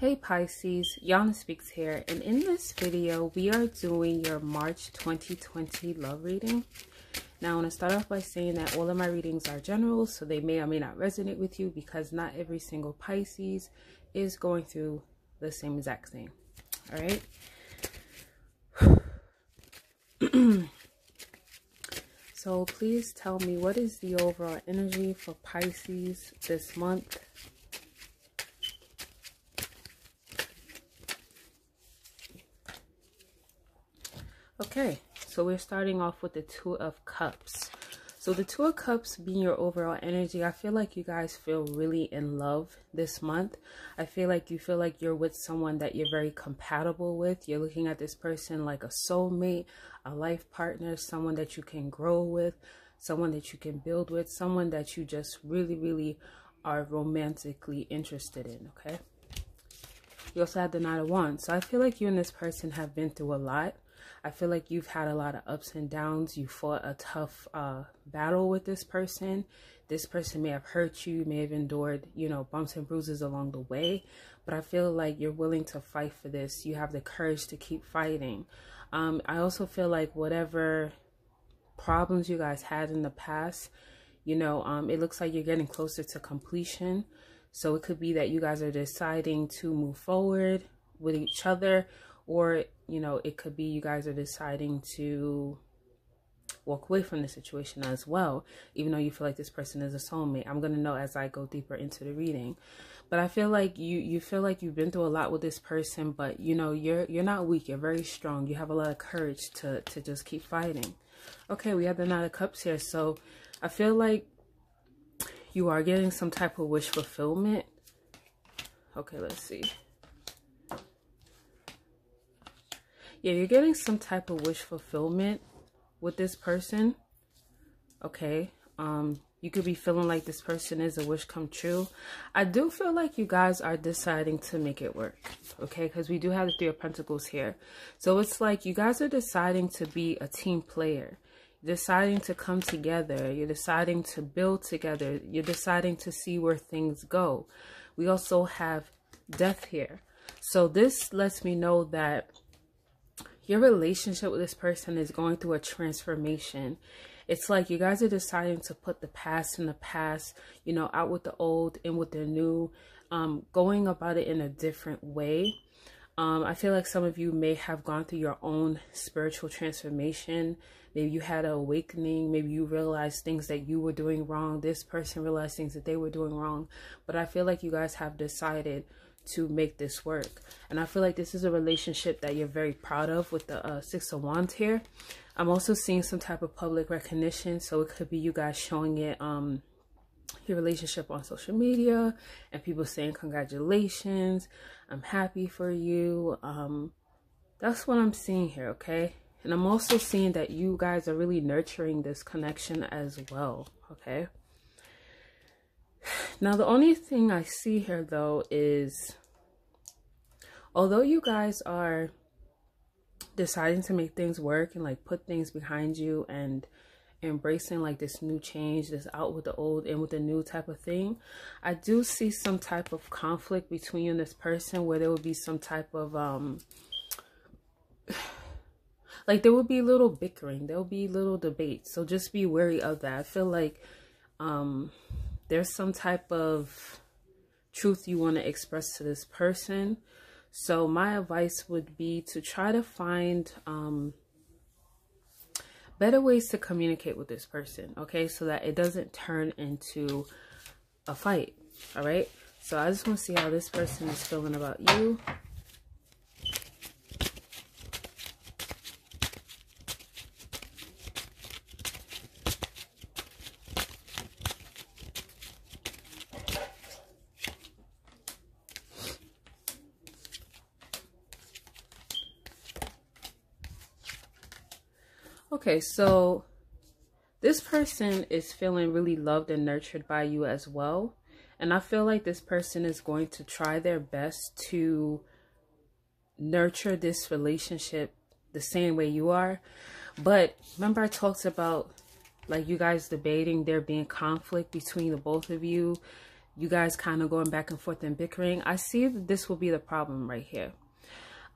Hey Pisces, Yanna Speaks here, and in this video, we are doing your March 2020 love reading. Now, I want to start off by saying that all of my readings are general, so they may or may not resonate with you because not every single Pisces is going through the same exact thing. All right? so please tell me what is the overall energy for Pisces this month? Okay, so we're starting off with the Two of Cups. So the Two of Cups being your overall energy, I feel like you guys feel really in love this month. I feel like you feel like you're with someone that you're very compatible with. You're looking at this person like a soulmate, a life partner, someone that you can grow with, someone that you can build with, someone that you just really, really are romantically interested in, okay? You also have the Knight of Wands. So I feel like you and this person have been through a lot. I feel like you've had a lot of ups and downs. You fought a tough uh, battle with this person. This person may have hurt you, may have endured, you know, bumps and bruises along the way. But I feel like you're willing to fight for this. You have the courage to keep fighting. Um, I also feel like whatever problems you guys had in the past, you know, um, it looks like you're getting closer to completion. So it could be that you guys are deciding to move forward with each other or you know it could be you guys are deciding to walk away from the situation as well even though you feel like this person is a soulmate. I'm going to know as i go deeper into the reading. But i feel like you you feel like you've been through a lot with this person but you know you're you're not weak. You're very strong. You have a lot of courage to to just keep fighting. Okay we have the nine of cups here. So i feel like you are getting some type of wish fulfillment. Okay let's see yeah, you're getting some type of wish fulfillment with this person. Okay. Um, you could be feeling like this person is a wish come true. I do feel like you guys are deciding to make it work. Okay. Because we do have the Three of Pentacles here. So it's like you guys are deciding to be a team player. Deciding to come together. You're deciding to build together. You're deciding to see where things go. We also have death here. So this lets me know that your relationship with this person is going through a transformation. It's like you guys are deciding to put the past in the past, you know, out with the old and with the new, um, going about it in a different way. Um, I feel like some of you may have gone through your own spiritual transformation. Maybe you had an awakening. Maybe you realized things that you were doing wrong. This person realized things that they were doing wrong. But I feel like you guys have decided to make this work. And I feel like this is a relationship that you're very proud of with the uh, Six of Wands here. I'm also seeing some type of public recognition. So it could be you guys showing it, um, your relationship on social media and people saying congratulations. I'm happy for you. Um, that's what I'm seeing here, okay? And I'm also seeing that you guys are really nurturing this connection as well, okay? Now, the only thing I see here, though, is although you guys are deciding to make things work and like put things behind you and embracing like this new change this out with the old and with the new type of thing i do see some type of conflict between you and this person where there would be some type of um like there will be little bickering. There will be little debates. So just be wary of that. I feel like um there's some type of truth you want to express to this person. So my advice would be to try to find um, better ways to communicate with this person, okay? So that it doesn't turn into a fight, all right? So I just want to see how this person is feeling about you. Okay, so this person is feeling really loved and nurtured by you as well. And I feel like this person is going to try their best to nurture this relationship the same way you are. But remember I talked about like you guys debating there being conflict between the both of you. you guys kind of going back and forth and bickering, I see that this will be the problem right here.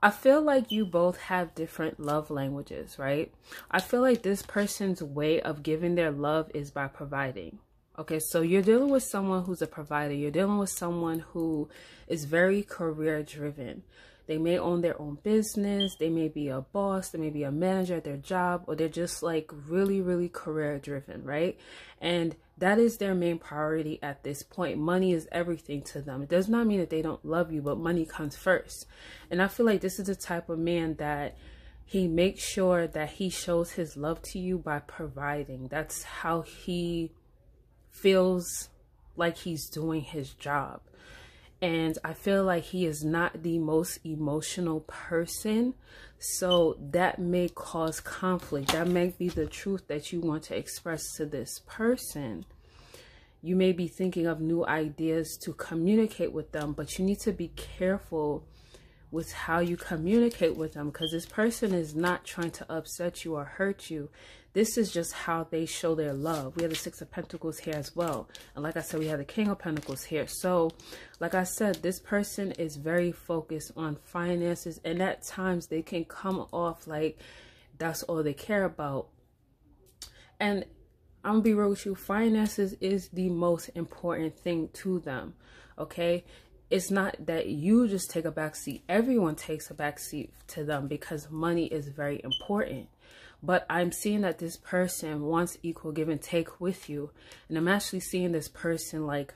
I feel like you both have different love languages, right? I feel like this person's way of giving their love is by providing. Okay, so you're dealing with someone who's a provider. You're dealing with someone who is very career driven. They may own their own business. They may be a boss. They may be a manager at their job, or they're just like really, really career driven, right? And that is their main priority at this point. Money is everything to them. It does not mean that they don't love you, but money comes first. And I feel like this is the type of man that he makes sure that he shows his love to you by providing. That's how he feels like he's doing his job. And I feel like he is not the most emotional person. So that may cause conflict. That may be the truth that you want to express to this person. You may be thinking of new ideas to communicate with them, but you need to be careful with how you communicate with them because this person is not trying to upset you or hurt you. This is just how they show their love. We have the Six of Pentacles here as well. And like I said, we have the King of Pentacles here. So, like I said, this person is very focused on finances. And at times, they can come off like that's all they care about. And I'm to be real with you. Finances is the most important thing to them. Okay? It's not that you just take a back seat. Everyone takes a back seat to them because money is very important. But I'm seeing that this person wants equal give and take with you. And I'm actually seeing this person like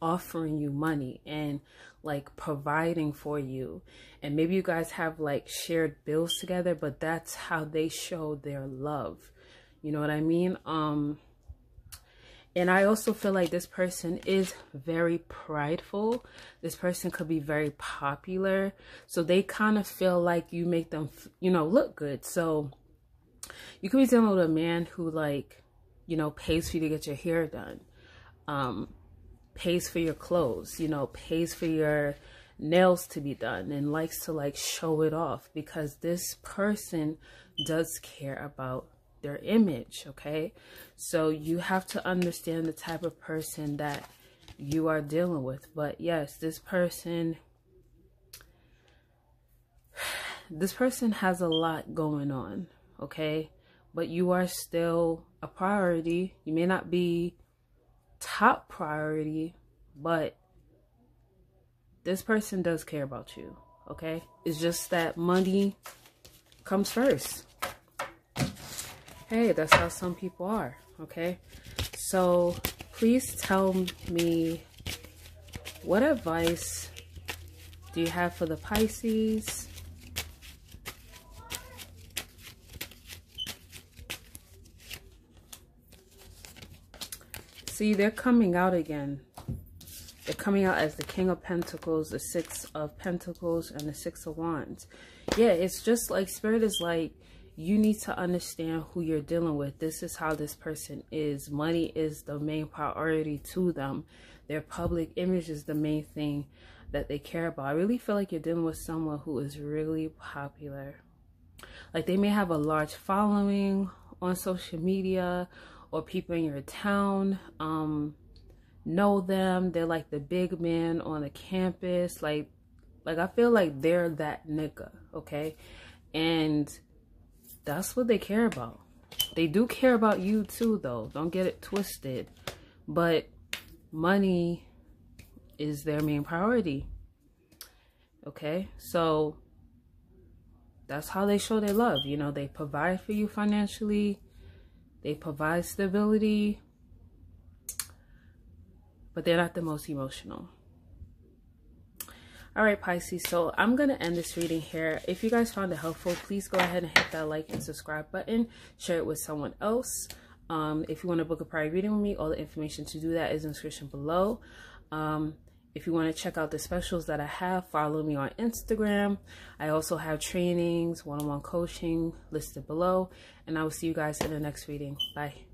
offering you money and like providing for you. And maybe you guys have like shared bills together, but that's how they show their love. You know what I mean? Um and I also feel like this person is very prideful. This person could be very popular. So they kind of feel like you make them, you know, look good. So you could be dealing with a man who like, you know, pays for you to get your hair done. Um, pays for your clothes, you know, pays for your nails to be done and likes to like show it off because this person does care about their image, okay? So you have to understand the type of person that you are dealing with. But yes, this person this person has a lot going on, okay? But you are still a priority. You may not be top priority, but this person does care about you, okay? It's just that money comes first hey, that's how some people are, okay? So please tell me what advice do you have for the Pisces? See, they're coming out again. They're coming out as the King of Pentacles, the Six of Pentacles, and the Six of Wands. Yeah, it's just like Spirit is like, you need to understand who you're dealing with. This is how this person is. Money is the main priority to them. Their public image is the main thing that they care about. I really feel like you're dealing with someone who is really popular. Like they may have a large following on social media or people in your town um, know them. They're like the big man on the campus. Like, like I feel like they're that nigga, okay? And that's what they care about. They do care about you too, though. Don't get it twisted. But money is their main priority. Okay? So that's how they show their love. You know, they provide for you financially. They provide stability. But they're not the most emotional. All right, Pisces, so I'm going to end this reading here. If you guys found it helpful, please go ahead and hit that like and subscribe button. Share it with someone else. Um, if you want to book a private reading with me, all the information to do that is in the description below. Um, if you want to check out the specials that I have, follow me on Instagram. I also have trainings, one-on-one -on -one coaching listed below. And I will see you guys in the next reading. Bye.